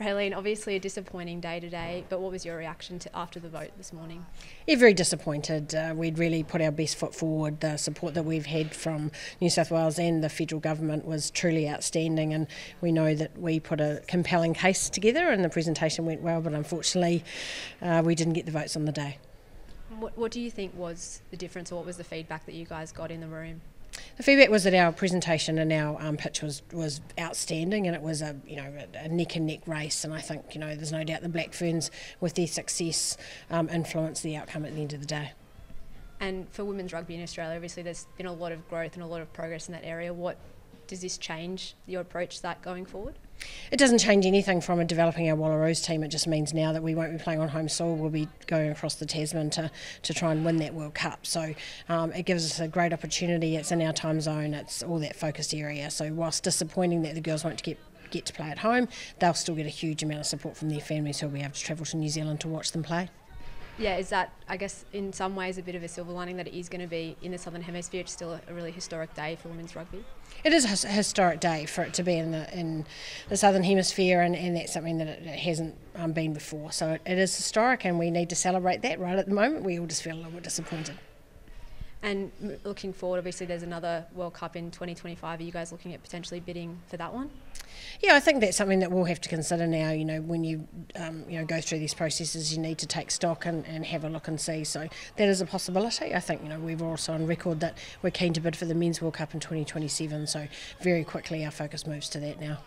Raelene, obviously a disappointing day today, but what was your reaction to after the vote this morning? Yeah, very disappointed. Uh, we'd really put our best foot forward. The support that we've had from New South Wales and the federal government was truly outstanding, and we know that we put a compelling case together, and the presentation went well. But unfortunately, uh, we didn't get the votes on the day. What, what do you think was the difference, or what was the feedback that you guys got in the room? The feedback was that our presentation and our um, pitch was, was outstanding, and it was a you know a, neck and neck race. And I think you know there's no doubt the Black Ferns, with their success, um, influenced the outcome at the end of the day. And for women's rugby in Australia, obviously there's been a lot of growth and a lot of progress in that area. What does this change your approach that going forward? It doesn't change anything from a developing our Wallaroos team. It just means now that we won't be playing on home soil, we'll be going across the Tasman to, to try and win that World Cup. So um, it gives us a great opportunity. It's in our time zone. It's all that focused area. So whilst disappointing that the girls won't get get to play at home, they'll still get a huge amount of support from their families who'll be able to travel to New Zealand to watch them play yeah, is that I guess in some ways a bit of a silver lining that it is going to be in the Southern Hemisphere? It's still a really historic day for women's rugby. It is a historic day for it to be in the in the Southern Hemisphere, and, and that's something that it, hasn't um, been before. So it, it is historic, and we need to celebrate that. Right at the moment, we all just feel a little bit disappointed. And looking forward, obviously, there's another World Cup in 2025. Are you guys looking at potentially bidding for that one? Yeah, I think that's something that we'll have to consider now. You know, when you um, you know go through these processes, you need to take stock and, and have a look and see. So that is a possibility. I think you know we've also on record that we're keen to bid for the Men's World Cup in 2027. So very quickly, our focus moves to that now.